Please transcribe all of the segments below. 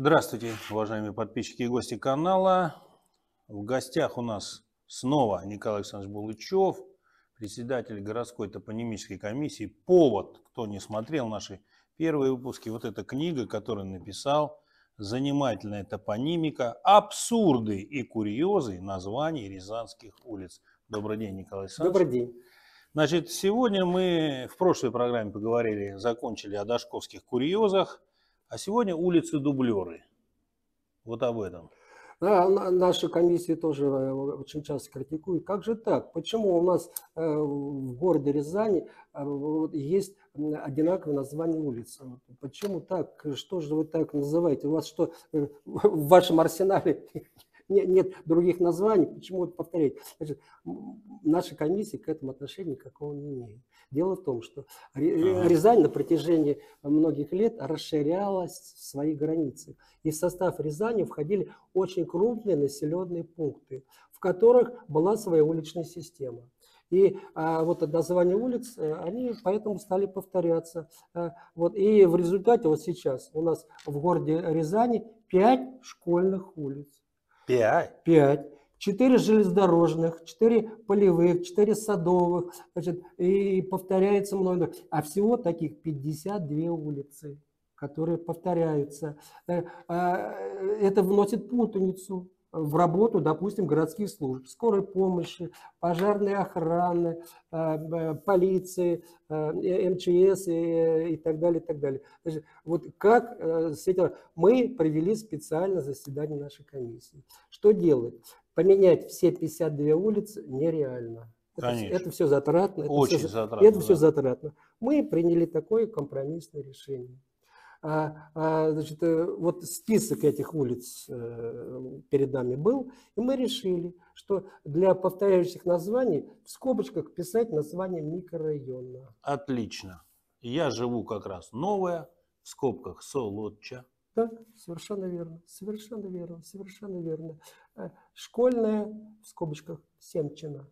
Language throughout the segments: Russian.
Здравствуйте, уважаемые подписчики и гости канала. В гостях у нас снова Николай Александрович Булычев, председатель городской топонимической комиссии. Повод, кто не смотрел наши первые выпуски, вот эта книга, которую написал, занимательная топонимика, абсурды и курьезы названий рязанских улиц. Добрый день, Николай Александрович. Добрый день. Значит, сегодня мы в прошлой программе поговорили, закончили о дашковских курьезах, а сегодня улицы-дублеры. Вот об этом. Да, наша комиссия тоже э, очень часто критикует. Как же так? Почему у нас э, в городе Рязани э, есть одинаковое название улиц? Почему так? Что же вы так называете? У вас что, в вашем арсенале нет, нет других названий, почему это повторять? Значит, наша комиссия к этому отношения никакого не имеет. Дело в том, что Рязань на протяжении многих лет расширялась в свои границы. И в состав Рязани входили очень крупные населенные пункты, в которых была своя уличная система. И а, вот названия улиц, э, они поэтому стали повторяться. А, вот, и в результате вот сейчас у нас в городе Рязани пять школьных улиц. Пять? Пять. Четыре железнодорожных, четыре полевых, четыре садовых, значит, и повторяется много. А всего таких 52 улицы, которые повторяются. Э, а, это вносит путаницу в работу, допустим, городских служб, скорой помощи, пожарной охраны, э, полиции, э, МЧС и, и так далее, и так далее. Значит, вот как э, с этим мы провели специально заседание нашей комиссии. Что делать? Поменять все 52 улицы нереально. Это, это все затратно. Очень это все, затратно. Это да. все затратно. Мы приняли такое компромиссное решение. А, а, значит, э, вот список этих улиц э, перед нами был, и мы решили, что для повторяющих названий в скобочках писать название микрорайона. Отлично. Я живу как раз новая, в скобках Солодча. Да, совершенно верно, совершенно верно, совершенно верно. Э, школьная, в скобочках, Семчина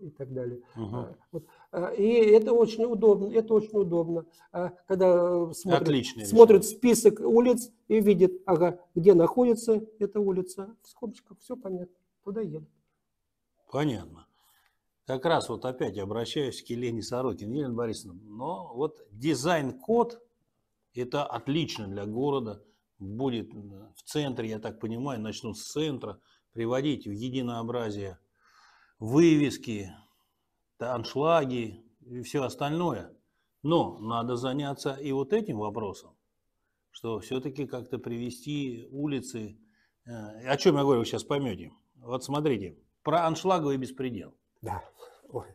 и так далее. Угу. Вот. А, и это очень удобно, это очень удобно, а, когда смотрят, смотрят список улиц и видят, ага, где находится эта улица, в скобочках, все понятно, туда едут. Понятно. Как раз вот опять обращаюсь к Елене Сорокин. Елена Борисовна, но вот дизайн-код, это отлично для города, будет в центре, я так понимаю, начнут с центра, приводить в единообразие вывески, аншлаги и все остальное. Но надо заняться и вот этим вопросом, что все-таки как-то привести улицы. Э, о чем я говорю, вы сейчас поймете. Вот смотрите, про аншлаговый беспредел. Да. Ой.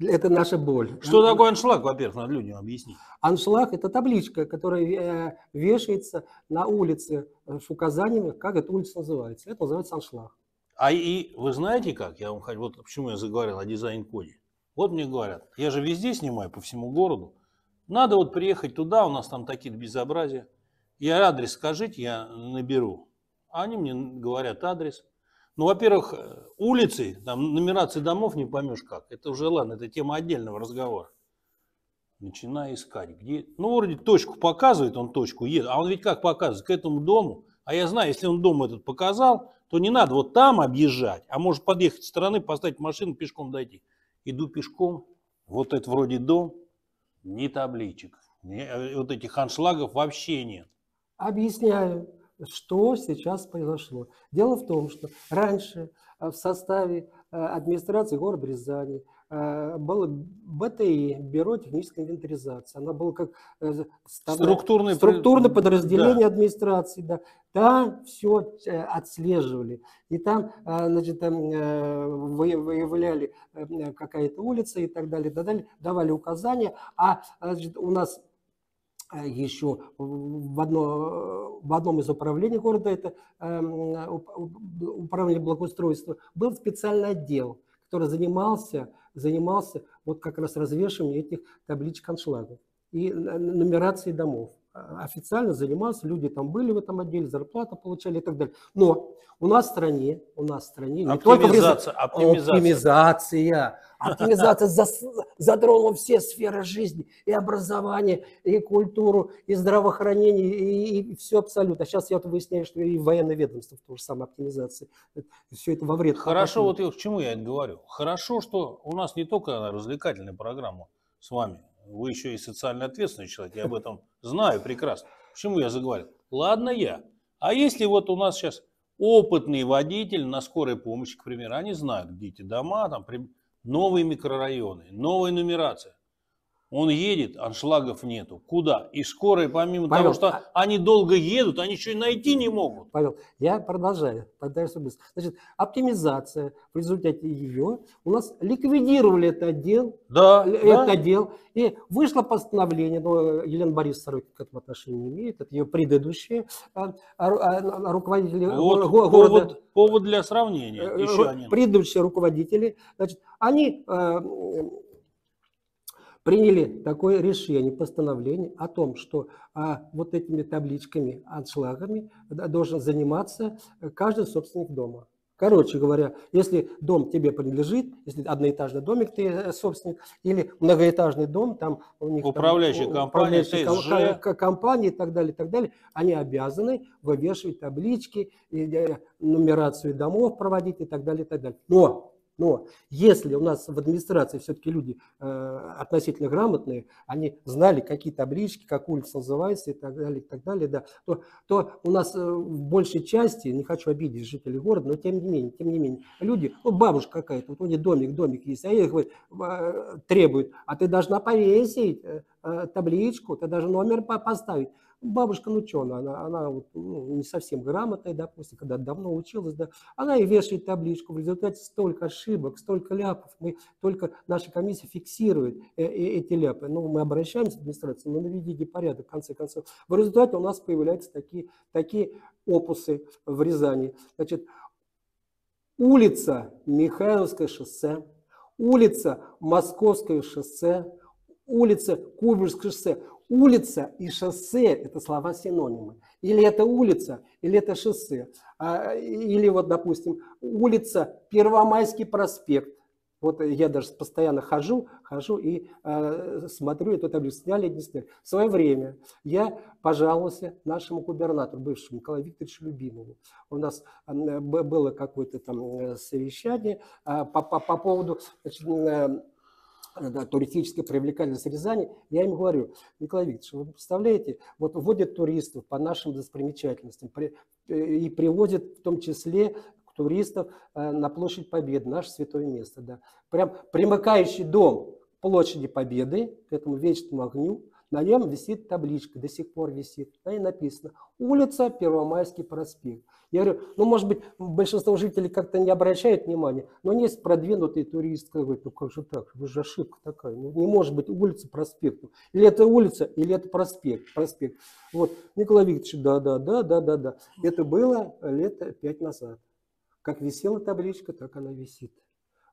Это наша боль. Что такое аншлаг, во-первых, надо людям объяснить. Аншлаг – это табличка, которая э, вешается на улице с указаниями, как эта улица называется. Это называется аншлаг. А и вы знаете как? Я вам хочу, вот почему я заговорил о дизайн-коде. Вот мне говорят, я же везде снимаю, по всему городу. Надо вот приехать туда, у нас там такие безобразия. Я адрес скажите, я наберу. А они мне говорят адрес. Ну, во-первых, улицы, там нумерации домов не поймешь как. Это уже ладно, это тема отдельного разговора. Начинаю искать, где... Ну, вроде точку показывает, он точку едет. А он ведь как показывает? К этому дому. А я знаю, если он дом этот показал, то не надо вот там объезжать, а может подъехать с стороны, поставить машину, пешком дойти. Иду пешком, вот это вроде дом, ни табличек, ни, э, вот этих аншлагов вообще нет. Объясняю, что сейчас произошло. Дело в том, что раньше э, в составе э, администрации города Рязани Э, было БТИ, Бюро технической инвентаризации. Она была как э, структурное, структурное подразделение да. администрации. Да. Там все э, отслеживали. И там, значит, выявляли какая-то улица и так далее, и так далее, давали указания. А значит, у нас еще в, одно, в одном из управлений города, это управление благоустройства, был специальный отдел, который занимался занимался вот как раз развешиванием этих табличек аншлагов и нумерацией домов. А, официально занимался, люди там были в этом отделе, зарплату получали и так далее. Но у нас в стране, у нас в стране не только в Рязани- Оптимизация, оптимизация. Оптимизация. Затронула все сферы жизни. И образование, и культуру, и здравоохранение, и, все абсолютно. Сейчас я вот выясняю, что и военное ведомство в той же самой оптимизации. Все это во вред. Хорошо, вот я к чему я это говорю. Хорошо, что у нас не только развлекательная программа с вами, вы еще и социально ответственный человек, я об этом знаю прекрасно. Почему я заговорил? Ладно я. А если вот у нас сейчас опытный водитель на скорой помощи, к примеру, они знают, где эти дома, там новые микрорайоны, новая нумерация. Он едет, аншлагов нету. Куда? И скорые, помимо Павел, того, что а- они долго едут, они еще и найти не могут. Павел, я продолжаю. продолжаю быстро. Значит, оптимизация, в результате ее у нас ликвидировали этот отдел, Да, Л- да. этот отдел, и вышло постановление, но Елена Борисовна к этому отношения не имеет, это ее предыдущее, а, а, а, руководители Вот го- го- города, повод, повод для сравнения. э, Еще один. предыдущие руководители, значит, они э, приняли такое решение, постановление о том, что а, вот этими табличками, аншлагами должен заниматься э, каждый собственник дома. Короче говоря, если дом тебе принадлежит, если одноэтажный домик ты э, собственник, или многоэтажный дом, там у них там, Управляющая у- компания, управляющая ТСЖ. ко- компании и так далее, и так далее, они обязаны вывешивать таблички, и, э, нумерацию домов проводить и так далее, и так далее. Но но если у нас в администрации все-таки люди э, относительно грамотные, они знали, какие таблички, как улица называется и так далее, и так далее, да, то, то у нас э, в большей части, не хочу обидеть жителей города, но тем не менее, тем не менее, люди, ну бабушка какая-то, вот у нее домик, домик есть, а их э, требуют, а ты должна повесить э, э, табличку, ты даже номер по- поставить. Бабушка, ну что она, она, она вот, ну, не совсем грамотная, допустим, когда давно училась, да, она и вешает табличку. В результате столько ошибок, столько ляпов. Мы только наша комиссия фиксирует э- э- эти ляпы. Ну, мы обращаемся в администрацию, но наведите порядок, в конце концов. В результате у нас появляются такие, такие опусы в Рязани. Значит, улица Михайловское шоссе, улица Московское шоссе, улица Кубышское шоссе. Улица и шоссе – это слова-синонимы. Или это улица, или это шоссе. А, Или вот, допустим, улица Первомайский проспект. Вот я даже постоянно хожу, хожу и э, смотрю эту таблицу, сняли, не сняли. В свое время я пожаловался нашему губернатору, бывшему Николаю Викторовичу Любимову. У нас э, было какое-то там э, совещание э, по, по, по поводу значит, э, да, туристической привлекательности Рязани, я им говорю, Николай Викторович, вы представляете, вот вводят туристов по нашим достопримечательностям при- э, и привозят в том числе туристов э, на площадь Победы, наше святое место. Да. Прям примыкающий дом площади Победы, к этому вечному огню, на нем висит табличка, до сих пор висит. На ней написано улица Первомайский проспект. Я говорю, ну, может быть, большинство жителей как-то не обращают внимания, но есть продвинутый турист, который говорит, ну как же так, вы же ошибка такая, ну, не может быть улица проспекту. Или это улица, или это проспект, проспект. Вот, Николай Викторович, да, да, да, да, да, да. Это было лет пять назад. Как висела табличка, так она висит.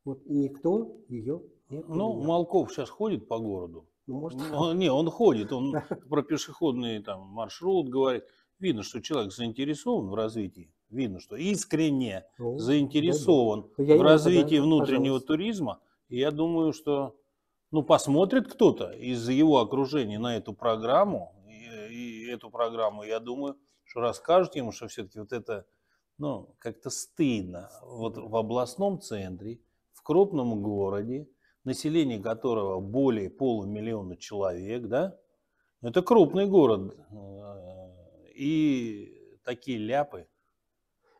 Вот, и никто ее не Ну. Малков сейчас ходит по городу. Ну, может, Он- не, он ходит, он про пешеходный там маршрут говорит. Видно, что человек заинтересован в развитии. Видно, что искренне ну, заинтересован Ну, я в ему развитии тогда, внутреннего пожалуйста. туризма. И я думаю, что ну, посмотрит кто-то из его окружения на эту программу, и, и эту программу, я думаю, что расскажут ему, что все-таки вот это, ну, как-то стыдно. Вот в областном центре, в крупном городе, население которого более полумиллиона человек, да, это крупный город, э, и такие ляпы.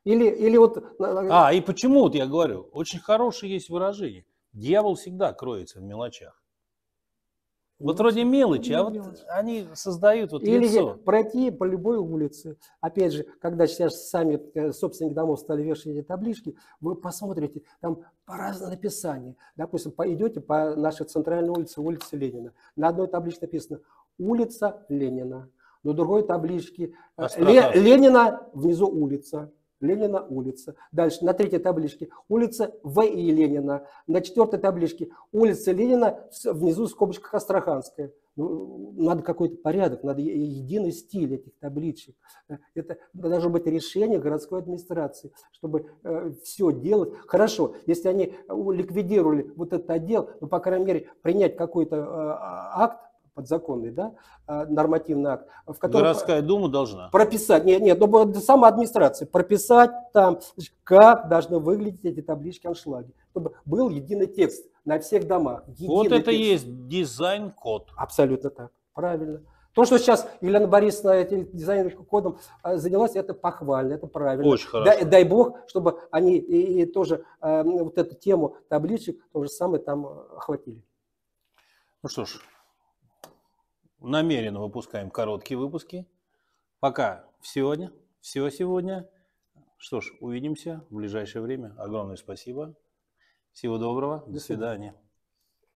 Или, или вот... А, и почему вот я говорю, очень хорошее есть выражение. Дьявол всегда кроется в мелочах. Вот ну, вроде мелочи, а вот мелочи. они создают вот Или лицо. пройти по любой улице. Опять же, когда сейчас сами э, собственники домов стали вешать эти таблички, вы посмотрите, там по-разному написание. Допустим, по- идете по нашей центральной улице, улице Ленина. На одной табличке написано «Улица Ленина». На другой табличке э, Астрахань. Ле- Ленина, внизу улица. Ленина улица. Дальше на третьей табличке улица В.И. Ленина. На четвертой табличке улица Ленина, внизу в скобочках Астраханская. Ну, надо какой-то порядок, надо единый стиль этих табличек. Э, Это должно быть решение городской администрации, чтобы все делать. Хорошо, если они э, ликвидировали вот этот отдел, ну, по крайней мере, принять какой-то э, а- акт подзаконный, да, а, нормативный акт, в котором Городская дума должна. прописать, нет, нет, ну, вот сама администрация, прописать там, как должны выглядеть эти таблички аншлаги, чтобы был единый текст на всех домах. Вот это текст. есть дизайн-код. Абсолютно так, правильно. То, что сейчас Елена Борисовна этим дизайнерским кодом а, занялась, это похвально, это правильно. Очень хорошо. Дай, дай бог, чтобы они и, и тоже а, вот эту тему табличек то же самое там охватили. Ну что ж, намеренно выпускаем короткие выпуски. Пока сегодня, все сегодня. Что ж, увидимся в ближайшее время. Огромное спасибо. Всего доброго. До свидания.